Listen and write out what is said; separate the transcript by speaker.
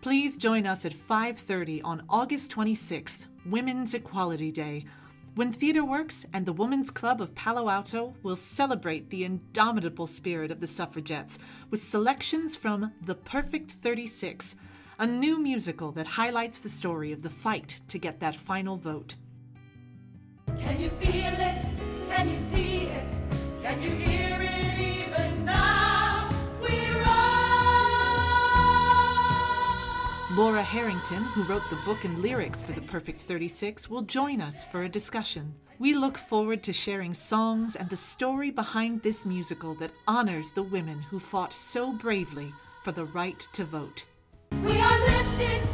Speaker 1: Please join us at 5:30 on August 26th, Women's Equality Day, when TheatreWorks and the Women's Club of Palo Alto will celebrate the indomitable spirit of the suffragettes with selections from The Perfect 36, a new musical that highlights the story of the fight to get that final vote.
Speaker 2: Can you feel it?
Speaker 1: Laura Harrington, who wrote the book and lyrics for The Perfect 36, will join us for a discussion. We look forward to sharing songs and the story behind this musical that honors the women who fought so bravely for the right to vote.
Speaker 2: We are lifted